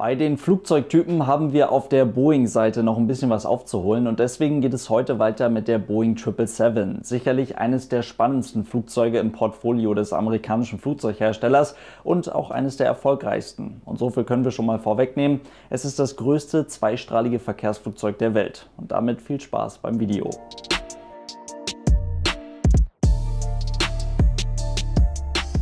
Bei den Flugzeugtypen haben wir auf der Boeing-Seite noch ein bisschen was aufzuholen und deswegen geht es heute weiter mit der Boeing 777. Sicherlich eines der spannendsten Flugzeuge im Portfolio des amerikanischen Flugzeugherstellers und auch eines der erfolgreichsten. Und so viel können wir schon mal vorwegnehmen. Es ist das größte zweistrahlige Verkehrsflugzeug der Welt. Und damit viel Spaß beim Video.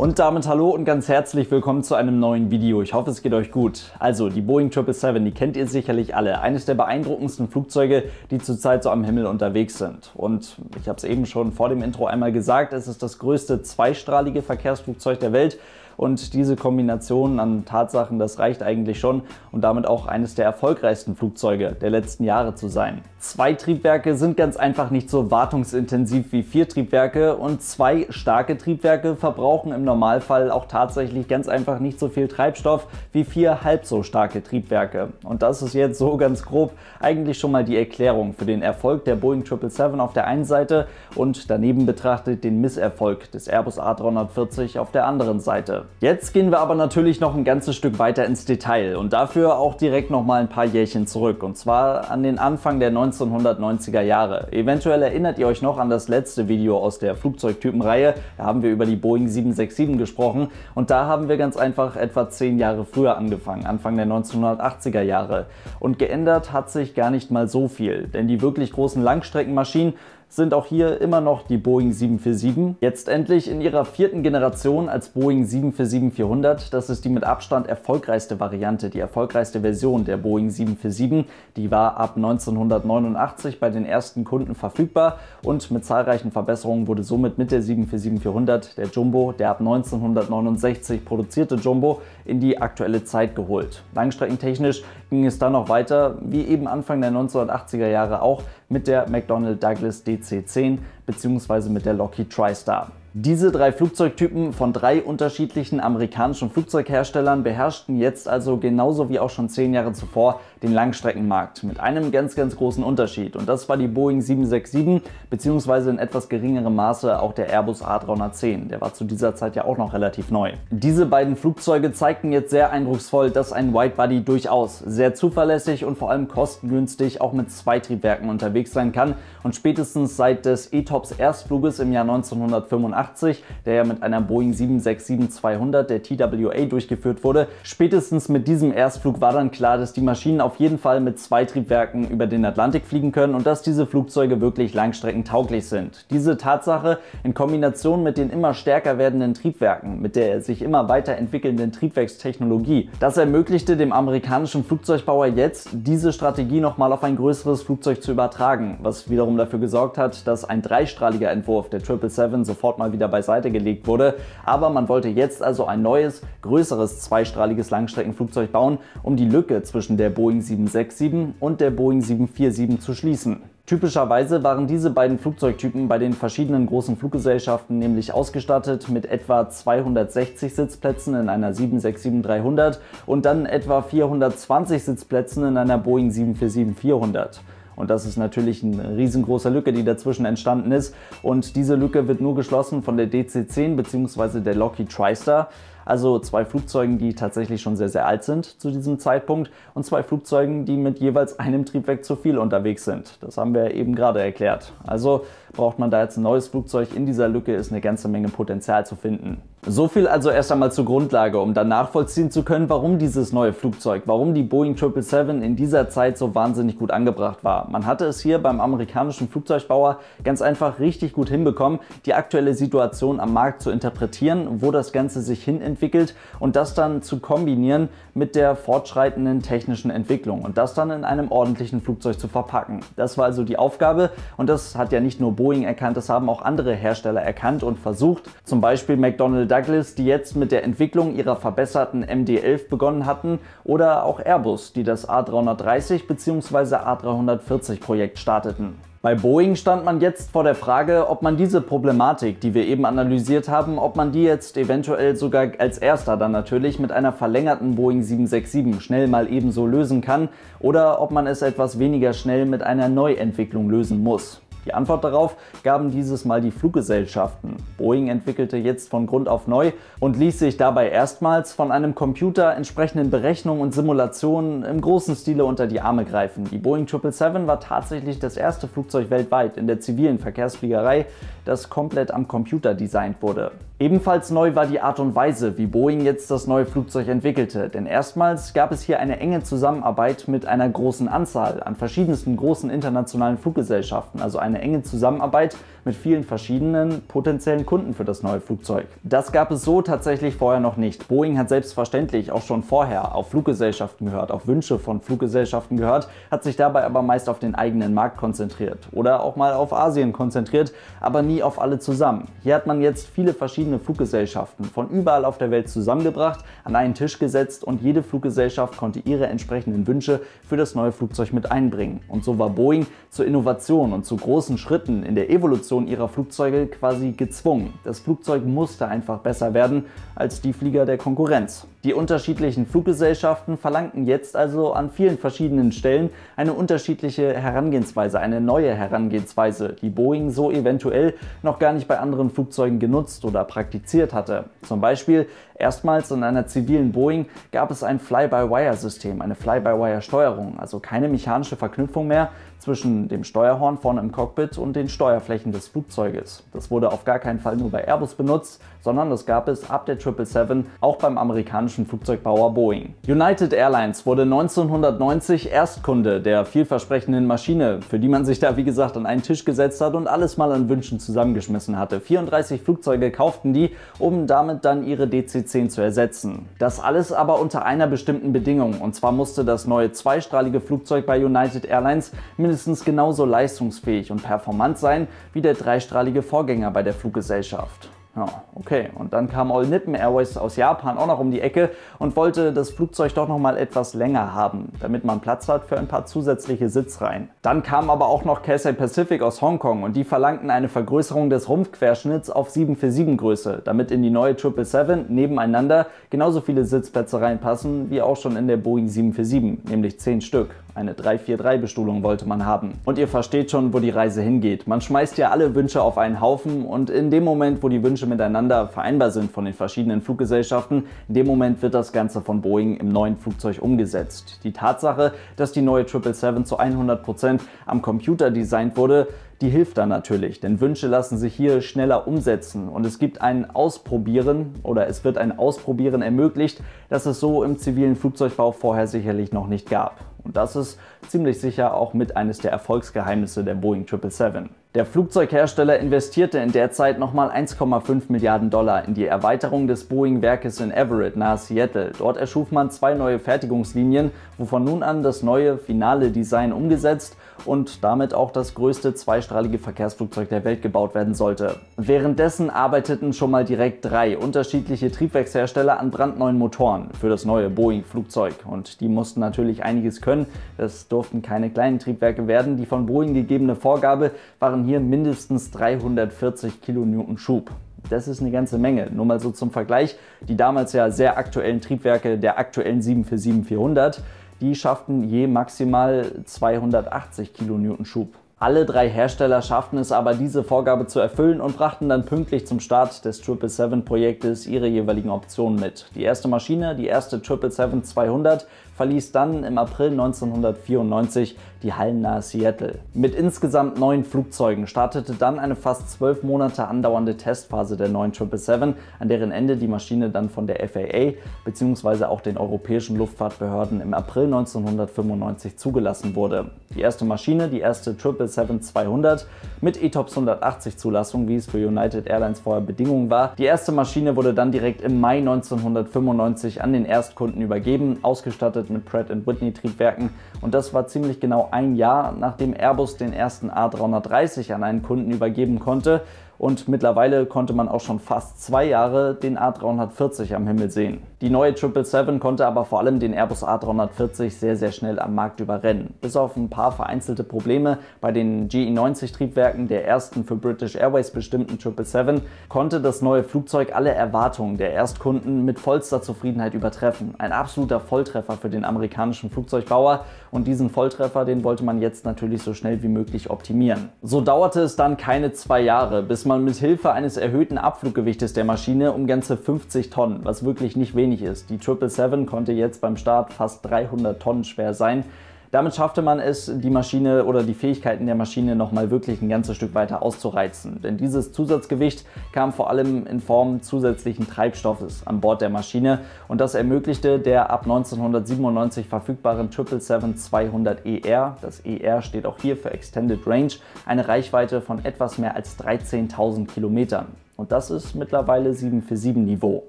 Und damit hallo und ganz herzlich willkommen zu einem neuen Video. Ich hoffe, es geht euch gut. Also, die Boeing 777, die kennt ihr sicherlich alle. Eines der beeindruckendsten Flugzeuge, die zurzeit so am Himmel unterwegs sind. Und ich habe es eben schon vor dem Intro einmal gesagt, es ist das größte zweistrahlige Verkehrsflugzeug der Welt. Und diese Kombination an Tatsachen, das reicht eigentlich schon und damit auch eines der erfolgreichsten Flugzeuge der letzten Jahre zu sein. Zwei Triebwerke sind ganz einfach nicht so wartungsintensiv wie vier Triebwerke und zwei starke Triebwerke verbrauchen im Normalfall auch tatsächlich ganz einfach nicht so viel Treibstoff wie vier halb so starke Triebwerke. Und das ist jetzt so ganz grob eigentlich schon mal die Erklärung für den Erfolg der Boeing 777 auf der einen Seite und daneben betrachtet den Misserfolg des Airbus A340 auf der anderen Seite. Jetzt gehen wir aber natürlich noch ein ganzes Stück weiter ins Detail und dafür auch direkt noch mal ein paar Jährchen zurück und zwar an den Anfang der 1990er Jahre. Eventuell erinnert ihr euch noch an das letzte Video aus der Flugzeugtypenreihe, da haben wir über die Boeing 767 gesprochen und da haben wir ganz einfach etwa zehn Jahre früher angefangen, Anfang der 1980er Jahre. Und geändert hat sich gar nicht mal so viel, denn die wirklich großen Langstreckenmaschinen sind auch hier immer noch die Boeing 747. Jetzt endlich in ihrer vierten Generation als Boeing 747-400. Das ist die mit Abstand erfolgreichste Variante, die erfolgreichste Version der Boeing 747. Die war ab 1989 bei den ersten Kunden verfügbar und mit zahlreichen Verbesserungen wurde somit mit der 747-400 der Jumbo, der ab 1969 produzierte Jumbo, in die aktuelle Zeit geholt. Langstreckentechnisch ging es dann noch weiter, wie eben Anfang der 1980er Jahre auch, mit der McDonnell Douglas DC-10 bzw. mit der Lockheed TriStar. Diese drei Flugzeugtypen von drei unterschiedlichen amerikanischen Flugzeugherstellern beherrschten jetzt also genauso wie auch schon zehn Jahre zuvor den Langstreckenmarkt mit einem ganz, ganz großen Unterschied. Und das war die Boeing 767 beziehungsweise in etwas geringerem Maße auch der Airbus A310. Der war zu dieser Zeit ja auch noch relativ neu. Diese beiden Flugzeuge zeigten jetzt sehr eindrucksvoll, dass ein Widebody durchaus sehr zuverlässig und vor allem kostengünstig auch mit zwei Triebwerken unterwegs sein kann. Und spätestens seit des ETOPS Erstfluges im Jahr 1985 1988, der ja mit einer Boeing 767-200 der TWA durchgeführt wurde. Spätestens mit diesem Erstflug war dann klar, dass die Maschinen auf jeden Fall mit zwei Triebwerken über den Atlantik fliegen können und dass diese Flugzeuge wirklich langstreckentauglich sind. Diese Tatsache in Kombination mit den immer stärker werdenden Triebwerken, mit der sich immer weiterentwickelnden Triebwerkstechnologie, das ermöglichte dem amerikanischen Flugzeugbauer jetzt, diese Strategie nochmal auf ein größeres Flugzeug zu übertragen, was wiederum dafür gesorgt hat, dass ein dreistrahliger Entwurf der 777 sofort mal wieder beiseite gelegt wurde. Aber man wollte jetzt also ein neues, größeres zweistrahliges Langstreckenflugzeug bauen, um die Lücke zwischen der Boeing 767 und der Boeing 747 zu schließen. Typischerweise waren diese beiden Flugzeugtypen bei den verschiedenen großen Fluggesellschaften nämlich ausgestattet mit etwa 260 Sitzplätzen in einer 767-300 und dann etwa 420 Sitzplätzen in einer Boeing 747-400. Und das ist natürlich eine riesengroße Lücke, die dazwischen entstanden ist. Und diese Lücke wird nur geschlossen von der DC-10 bzw. der Lockheed TriStar. Also zwei Flugzeugen, die tatsächlich schon sehr, sehr alt sind zu diesem Zeitpunkt und zwei Flugzeugen, die mit jeweils einem Triebwerk zu viel unterwegs sind. Das haben wir eben gerade erklärt. Also braucht man da jetzt ein neues Flugzeug. In dieser Lücke ist eine ganze Menge Potenzial zu finden. So viel also erst einmal zur Grundlage, um dann nachvollziehen zu können, warum dieses neue Flugzeug, warum die Boeing 777 in dieser Zeit so wahnsinnig gut angebracht war. Man hatte es hier beim amerikanischen Flugzeugbauer ganz einfach richtig gut hinbekommen, die aktuelle Situation am Markt zu interpretieren, wo das Ganze sich hin entwickelt und das dann zu kombinieren mit der fortschreitenden technischen Entwicklung und das dann in einem ordentlichen Flugzeug zu verpacken. Das war also die Aufgabe und das hat ja nicht nur Boeing erkannt, das haben auch andere Hersteller erkannt und versucht, zum Beispiel McDonnell Douglas, die jetzt mit der Entwicklung ihrer verbesserten MD-11 begonnen hatten, oder auch Airbus, die das A330 bzw. A340 Projekt starteten. Bei Boeing stand man jetzt vor der Frage, ob man diese Problematik, die wir eben analysiert haben, ob man die jetzt eventuell sogar als erster dann natürlich mit einer verlängerten Boeing 767 schnell mal ebenso lösen kann oder ob man es etwas weniger schnell mit einer Neuentwicklung lösen muss. Die Antwort darauf gaben dieses Mal die Fluggesellschaften. Boeing entwickelte jetzt von Grund auf neu und ließ sich dabei erstmals von einem Computer entsprechenden Berechnungen und Simulationen im großen Stile unter die Arme greifen. Die Boeing 777 war tatsächlich das erste Flugzeug weltweit in der zivilen Verkehrsfliegerei, das komplett am Computer designt wurde. Ebenfalls neu war die Art und Weise, wie Boeing jetzt das neue Flugzeug entwickelte, denn erstmals gab es hier eine enge Zusammenarbeit mit einer großen Anzahl an verschiedensten großen internationalen Fluggesellschaften, also eine enge Zusammenarbeit mit vielen verschiedenen potenziellen Kunden für das neue Flugzeug. Das gab es so tatsächlich vorher noch nicht. Boeing hat selbstverständlich auch schon vorher auf Fluggesellschaften gehört, auf Wünsche von Fluggesellschaften gehört, hat sich dabei aber meist auf den eigenen Markt konzentriert oder auch mal auf Asien konzentriert, aber nie auf alle zusammen. Hier hat man jetzt viele verschiedene verschiedene Fluggesellschaften von überall auf der Welt zusammengebracht, an einen Tisch gesetzt und jede Fluggesellschaft konnte ihre entsprechenden Wünsche für das neue Flugzeug mit einbringen. Und so war Boeing zur Innovation und zu großen Schritten in der Evolution ihrer Flugzeuge quasi gezwungen. Das Flugzeug musste einfach besser werden als die Flieger der Konkurrenz. Die unterschiedlichen Fluggesellschaften verlangten jetzt also an vielen verschiedenen Stellen eine unterschiedliche Herangehensweise, eine neue Herangehensweise, die Boeing so eventuell noch gar nicht bei anderen Flugzeugen genutzt oder praktiziert hatte. Zum Beispiel erstmals in einer zivilen Boeing gab es ein Fly-by-Wire-System, eine Fly-by-Wire-Steuerung, also keine mechanische Verknüpfung mehr zwischen dem Steuerhorn vorne im Cockpit und den Steuerflächen des Flugzeuges. Das wurde auf gar keinen Fall nur bei Airbus benutzt, sondern das gab es ab der 777 auch beim amerikanischen Flugzeugbauer Boeing. United Airlines wurde 1990 Erstkunde der vielversprechenden Maschine, für die man sich da wie gesagt an einen Tisch gesetzt hat und alles mal an Wünschen zusammengeschmissen hatte. 34 Flugzeuge kauften die, um damit dann ihre DC-10 zu ersetzen. Das alles aber unter einer bestimmten Bedingung und zwar musste das neue zweistrahlige Flugzeug bei United Airlines mindestens genauso leistungsfähig und performant sein wie der dreistrahlige Vorgänger bei der Fluggesellschaft. Ja, okay. Und dann kam All Nippon Airways aus Japan auch noch um die Ecke und wollte das Flugzeug doch noch mal etwas länger haben, damit man Platz hat für ein paar zusätzliche Sitzreihen. Dann kam aber auch noch Cathay Pacific aus Hongkong und die verlangten eine Vergrößerung des Rumpfquerschnitts auf 747 Größe, damit in die neue 777 nebeneinander genauso viele Sitzplätze reinpassen wie auch schon in der Boeing 747, nämlich 10 Stück. Eine 343-Bestuhlung wollte man haben. Und ihr versteht schon, wo die Reise hingeht. Man schmeißt ja alle Wünsche auf einen Haufen und in dem Moment, wo die Wünsche miteinander vereinbar sind von den verschiedenen Fluggesellschaften, in dem Moment wird das Ganze von Boeing im neuen Flugzeug umgesetzt. Die Tatsache, dass die neue 777 zu 100% am Computer designt wurde, die hilft dann natürlich, denn Wünsche lassen sich hier schneller umsetzen und es gibt ein Ausprobieren oder es wird ein Ausprobieren ermöglicht, das es so im zivilen Flugzeugbau vorher sicherlich noch nicht gab. Und das ist ziemlich sicher auch mit eines der Erfolgsgeheimnisse der Boeing 777. Der Flugzeughersteller investierte in der Zeit nochmal 1,5 Milliarden Dollar in die Erweiterung des Boeing-Werkes in Everett nahe Seattle. Dort erschuf man zwei neue Fertigungslinien, wovon nun an das neue finale Design umgesetzt und damit auch das größte zweistrahlige Verkehrsflugzeug der Welt gebaut werden sollte. Währenddessen arbeiteten schon mal direkt drei unterschiedliche Triebwerkshersteller an brandneuen Motoren für das neue Boeing-Flugzeug und die mussten natürlich einiges können. Es durften keine kleinen Triebwerke werden. Die von Boeing gegebene Vorgabe waren waren hier mindestens 340 Kilonewton Schub. Das ist eine ganze Menge. Nur mal so zum Vergleich, die damals ja sehr aktuellen Triebwerke der aktuellen 747-400, die schafften je maximal 280 Kilonewton Schub. Alle drei Hersteller schafften es aber, diese Vorgabe zu erfüllen und brachten dann pünktlich zum Start des 777-Projektes ihre jeweiligen Optionen mit. Die erste Maschine, die erste 777-200, verließ dann im April 1994 die Hallen nahe Seattle. Mit insgesamt neun Flugzeugen startete dann eine fast zwölf Monate andauernde Testphase der neuen 777, an deren Ende die Maschine dann von der FAA bzw. auch den europäischen Luftfahrtbehörden im April 1995 zugelassen wurde. Die erste Maschine, die erste 777-200 mit ETOPS 180 Zulassung, wie es für United Airlines vorher Bedingung war. Die erste Maschine wurde dann direkt im Mai 1995 an den Erstkunden übergeben, ausgestattet mit Pratt Whitney Triebwerken und das war ziemlich genau ein Jahr, nachdem Airbus den ersten A330 an einen Kunden übergeben konnte und mittlerweile konnte man auch schon fast zwei Jahre den A340 am Himmel sehen. Die neue 777 konnte aber vor allem den Airbus A340 sehr, sehr schnell am Markt überrennen. Bis auf ein paar vereinzelte Probleme bei den GE90-Triebwerken der ersten für British Airways bestimmten 777 konnte das neue Flugzeug alle Erwartungen der Erstkunden mit vollster Zufriedenheit übertreffen. Ein absoluter Volltreffer für den amerikanischen Flugzeugbauer und diesen Volltreffer, den wollte man jetzt natürlich so schnell wie möglich optimieren. So dauerte es dann keine zwei Jahre, bis man mit Hilfe eines erhöhten Abfluggewichtes der Maschine um ganze 50 Tonnen, was wirklich nicht wenig wenig ist. Die 777 konnte jetzt beim Start fast 300 Tonnen schwer sein. Damit schaffte man es, die Maschine oder die Fähigkeiten der Maschine nochmal wirklich ein ganzes Stück weiter auszureizen. Denn dieses Zusatzgewicht kam vor allem in Form zusätzlichen Treibstoffes an Bord der Maschine und das ermöglichte der ab 1997 verfügbaren 777-200ER, das ER steht auch hier für Extended Range, eine Reichweite von etwas mehr als 13.000 Kilometern. Und das ist mittlerweile 747 Niveau.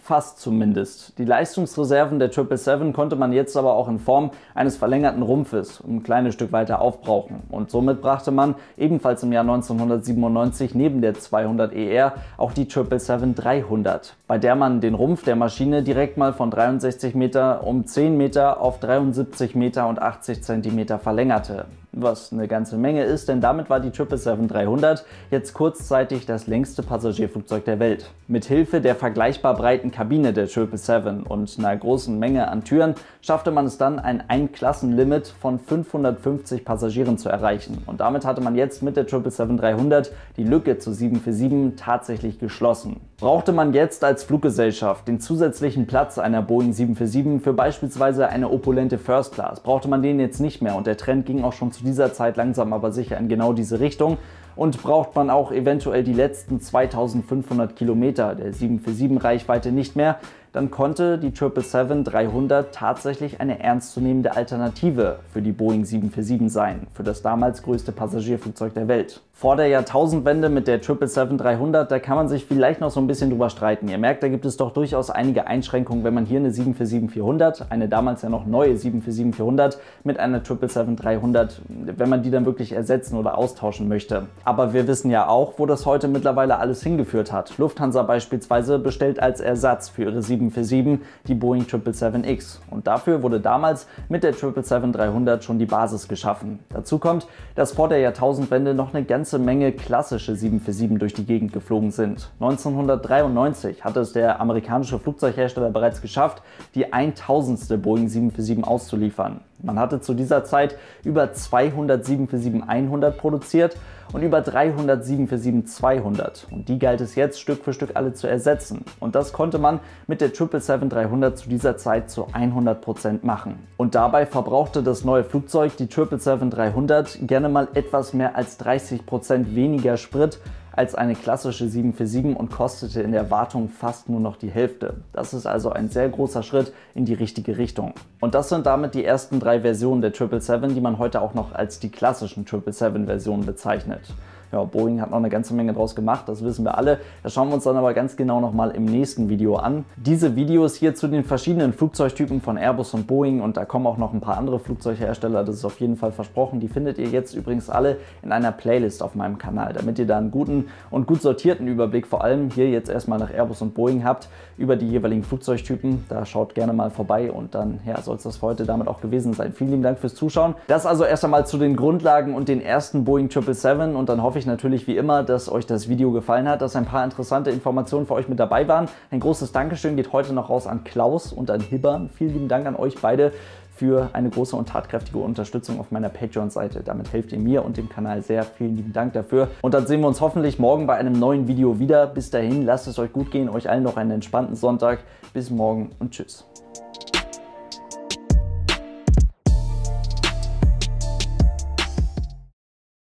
Fast zumindest. Die Leistungsreserven der 777 konnte man jetzt aber auch in Form eines verlängerten Rumpfes ein kleines Stück weiter aufbrauchen. Und somit brachte man ebenfalls im Jahr 1997 neben der 200 ER auch die 777-300, bei der man den Rumpf der Maschine direkt mal von 63 Meter um 10 Meter auf 73 Meter und 80 Zentimeter verlängerte was eine ganze Menge ist, denn damit war die 777-300 jetzt kurzzeitig das längste Passagierflugzeug der Welt. Mit Hilfe der vergleichbar breiten Kabine der 777 und einer großen Menge an Türen schaffte man es dann, ein Einklassenlimit von 550 Passagieren zu erreichen. Und damit hatte man jetzt mit der 777-300 die Lücke zu 747 tatsächlich geschlossen. Brauchte man jetzt als Fluggesellschaft den zusätzlichen Platz einer Boeing 747 für beispielsweise eine opulente First Class, brauchte man den jetzt nicht mehr. Und der Trend ging auch schon zu dieser Zeit langsam aber sicher in genau diese Richtung und braucht man auch eventuell die letzten 2500 Kilometer der 747 Reichweite nicht mehr, dann konnte die 777-300 tatsächlich eine ernstzunehmende Alternative für die Boeing 747 sein, für das damals größte Passagierflugzeug der Welt. Vor der Jahrtausendwende mit der 777-300, da kann man sich vielleicht noch so ein bisschen drüber streiten. Ihr merkt, da gibt es doch durchaus einige Einschränkungen, wenn man hier eine 747-400, eine damals ja noch neue 747-400 mit einer 777-300, wenn man die dann wirklich ersetzen oder austauschen möchte. Aber wir wissen ja auch, wo das heute mittlerweile alles hingeführt hat. Lufthansa beispielsweise bestellt als Ersatz für ihre 747 die Boeing 777X. Und dafür wurde damals mit der 777-300 schon die Basis geschaffen. Dazu kommt, dass vor der Jahrtausendwende noch eine ganz ganze Menge klassische 747 durch die Gegend geflogen sind. 1993 hatte es der amerikanische Flugzeughersteller bereits geschafft, die 1000. Boeing 747 auszuliefern. Man hatte zu dieser Zeit über 200 747-100 produziert und über 300 747-200. Und die galt es jetzt Stück für Stück alle zu ersetzen. Und das konnte man mit der 777-300 zu dieser Zeit zu 100 Prozent machen. Und dabei verbrauchte das neue Flugzeug, die 777-300, gerne mal etwas mehr als 30 Prozent weniger Sprit als eine klassische 747 und kostete in der Wartung fast nur noch die Hälfte. Das ist also ein sehr großer Schritt in die richtige Richtung. Und das sind damit die ersten drei Versionen der 777, die man heute auch noch als die klassischen 777-Versionen bezeichnet. Ja, Boeing hat noch eine ganze Menge draus gemacht, das wissen wir alle. Das schauen wir uns dann aber ganz genau nochmal im nächsten Video an. Diese Videos hier zu den verschiedenen Flugzeugtypen von Airbus und Boeing und da kommen auch noch ein paar andere Flugzeughersteller, das ist auf jeden Fall versprochen. Die findet ihr jetzt übrigens alle in einer Playlist auf meinem Kanal, damit ihr da einen guten und gut sortierten Überblick vor allem hier jetzt erstmal nach Airbus und Boeing habt über die jeweiligen Flugzeugtypen. Da schaut gerne mal vorbei und dann ja, soll es das für heute damit auch gewesen sein. Vielen lieben Dank fürs Zuschauen. Das also erst einmal zu den Grundlagen und den ersten Boeing 777 und dann hoffe ich natürlich wie immer, dass euch das Video gefallen hat, dass ein paar interessante Informationen für euch mit dabei waren. Ein großes Dankeschön geht heute noch raus an Klaus und an Hibbern. Vielen lieben Dank an euch beide für eine große und tatkräftige Unterstützung auf meiner Patreon-Seite. Damit helft ihr mir und dem Kanal sehr. Vielen lieben Dank dafür. Und dann sehen wir uns hoffentlich morgen bei einem neuen Video wieder. Bis dahin, lasst es euch gut gehen. Euch allen noch einen entspannten Sonntag. Bis morgen und tschüss.